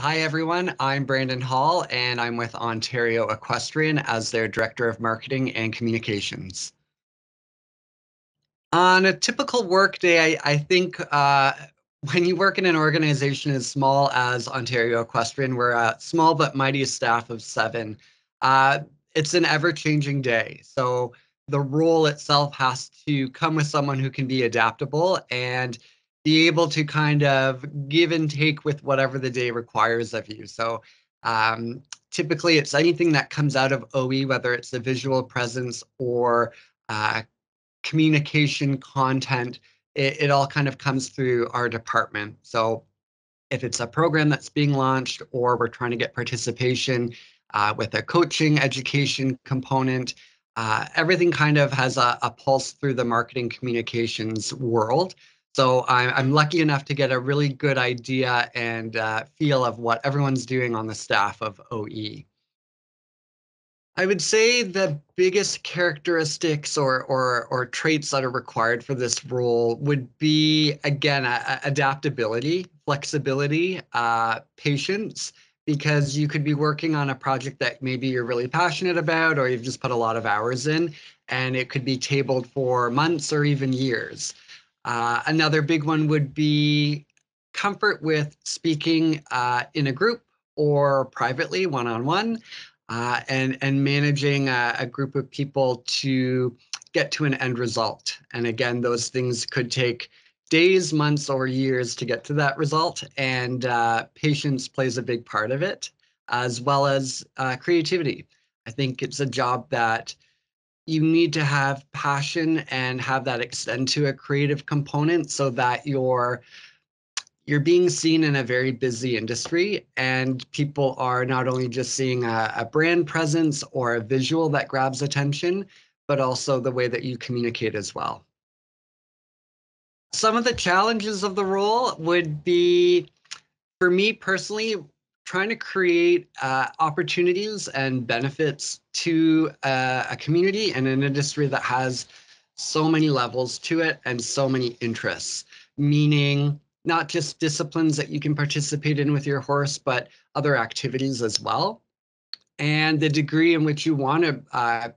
Hi, everyone. I'm Brandon Hall, and I'm with Ontario Equestrian as their Director of Marketing and Communications. On a typical workday, I, I think uh, when you work in an organization as small as Ontario Equestrian, we're a small but mighty staff of seven. Uh, it's an ever-changing day. So the role itself has to come with someone who can be adaptable and be able to kind of give and take with whatever the day requires of you. So um, typically it's anything that comes out of OE, whether it's the visual presence or uh, communication content, it, it all kind of comes through our department. So if it's a program that's being launched or we're trying to get participation uh, with a coaching education component, uh, everything kind of has a, a, pulse through the marketing communications world. So I'm, I'm lucky enough to get a really good idea and uh, feel of what everyone's doing on the staff of OE. I would say the biggest characteristics or, or, or traits that are required for this role would be, again, adaptability, flexibility, uh, patience, because you could be working on a project that maybe you're really passionate about or you've just put a lot of hours in, and it could be tabled for months or even years. Uh, another big one would be comfort with speaking uh, in a group or privately, one-on-one, uh, and, and managing a, a, group of people to get to an end result. And again, those things could take days, months, or years to get to that result. And uh, patience plays a big part of it, as well as uh, creativity. I think it's a job that you need to have passion and have that extend to a creative component so that you're you're being seen in a very busy industry and people are not only just seeing a, a, brand presence or a visual that grabs attention but also the way that you communicate as well. Some of the challenges of the role would be for me personally trying to create uh, opportunities and benefits to uh, a community and an industry that has so many levels to it and so many interests, meaning not just disciplines that you can participate in with your horse, but other activities as well. And the degree in which you want to uh,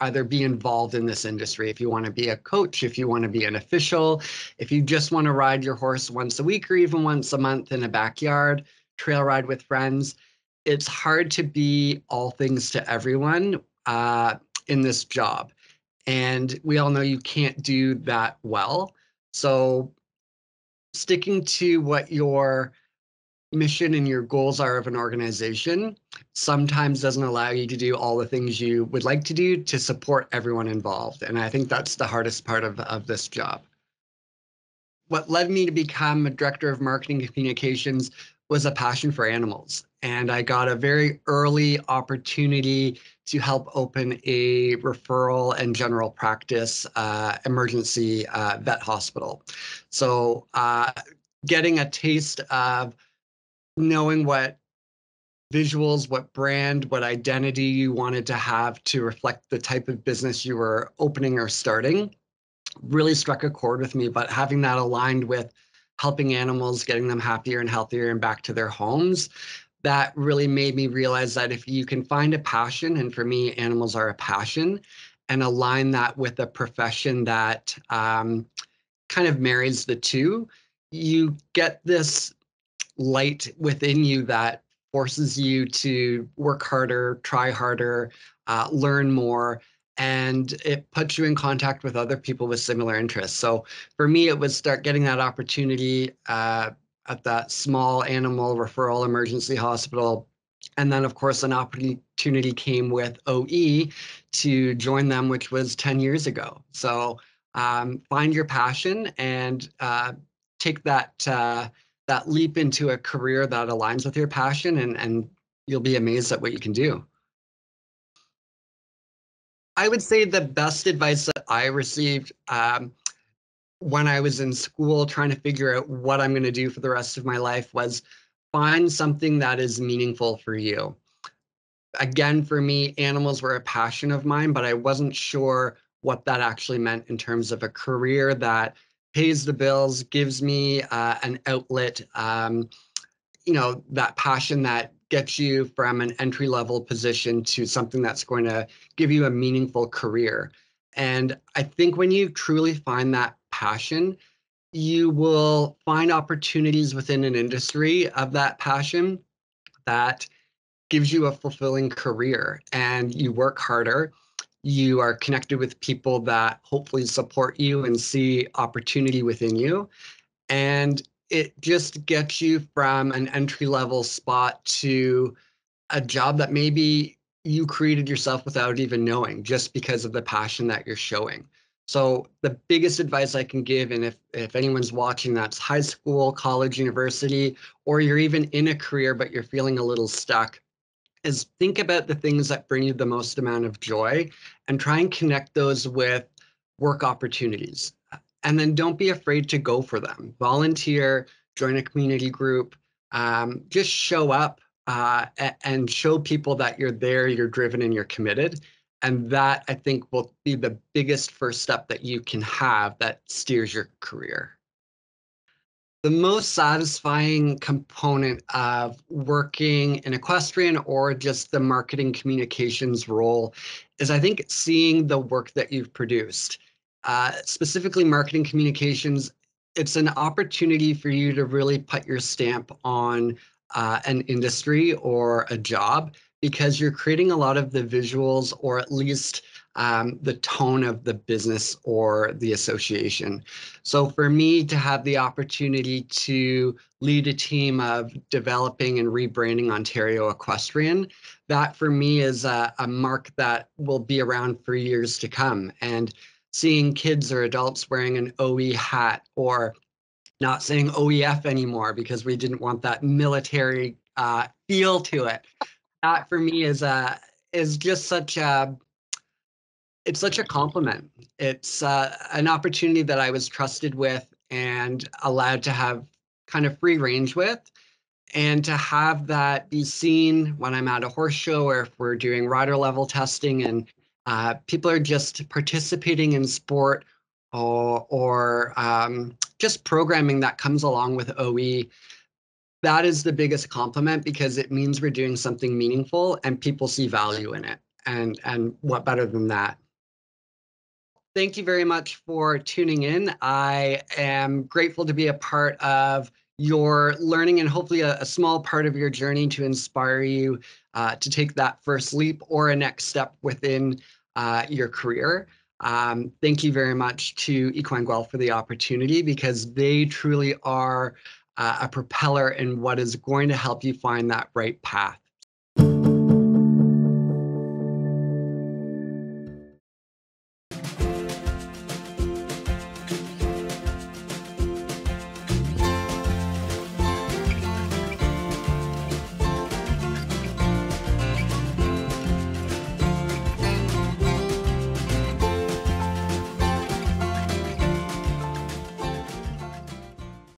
either be involved in this industry, if you want to be a coach, if you want to be an official, if you just want to ride your horse once a week or even once a month in a backyard, trail ride with friends. It's hard to be all things to everyone uh, in this job. And we all know you can't do that well. So sticking to what your mission and your goals are of an organization sometimes doesn't allow you to do all the things you would like to do to support everyone involved. And I think that's the hardest part of, of this job. What led me to become a director of marketing communications was a passion for animals. And I got a very early opportunity to help open a referral and general practice uh, emergency uh, vet hospital. So uh, getting a taste of knowing what visuals, what brand, what identity you wanted to have to reflect the type of business you were opening or starting really struck a chord with me. But having that aligned with helping animals, getting them happier and healthier and back to their homes. That really made me realize that if you can find a passion, and for me, animals are a passion, and align that with a profession that um, kind of marries the two, you get this light within you that forces you to work harder, try harder, uh, learn more, and it puts you in contact with other people with similar interests. So for me, it was start getting that opportunity uh, at that small animal referral emergency hospital. And then, of course, an opportunity came with OE to join them, which was 10 years ago. So um, find your passion and uh, take that uh, that leap into a career that aligns with your passion, and, and you'll be amazed at what you can do. I would say the best advice that I received um, when I was in school trying to figure out what I'm going to do for the rest of my life was find something that is meaningful for you. Again, for me, animals were a passion of mine, but I wasn't sure what that actually meant in terms of a career that pays the bills, gives me uh, an outlet, um, you know that passion that gets you from an entry level position to something that's going to give you a meaningful career. And I think when you truly find that passion, you will find opportunities within an industry of that passion that gives you a fulfilling career and you work harder. You are connected with people that hopefully support you and see opportunity within you. And it just gets you from an entry level spot to a job that maybe you created yourself without even knowing just because of the passion that you're showing. So the biggest advice I can give, and if, if anyone's watching that's high school, college, university, or you're even in a career but you're feeling a little stuck, is think about the things that bring you the most amount of joy and try and connect those with work opportunities and then don't be afraid to go for them. Volunteer, join a community group, um, just show up uh, and show people that you're there, you're driven, and you're committed. And that I think will be the biggest first step that you can have that steers your career. The most satisfying component of working in equestrian or just the marketing communications role is I think seeing the work that you've produced uh, specifically marketing communications, it's an opportunity for you to really put your stamp on uh, an industry or a job because you're creating a lot of the visuals or at least um, the tone of the business or the association. So for me to have the opportunity to lead a team of developing and rebranding Ontario Equestrian, that for me is a, a mark that will be around for years to come. And seeing kids or adults wearing an OE hat or not saying OEF anymore because we didn't want that military uh, feel to it. That for me is a uh, is just such a it's such a compliment. It's uh, an opportunity that I was trusted with and allowed to have kind of free range with. And to have that be seen when I'm at a horse show or if we're doing rider level testing and uh, people are just participating in sport or, or um, just programming that comes along with OE. That is the biggest compliment because it means we're doing something meaningful and people see value in it. And, and what better than that? Thank you very much for tuning in. I am grateful to be a part of your learning and hopefully a, a, small part of your journey to inspire you uh, to take that first leap or a next step within uh, your career. Um, thank you very much to Equine Guelph for the opportunity because they truly are uh, a propeller in what is going to help you find that right path.